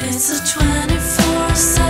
It's a 24 7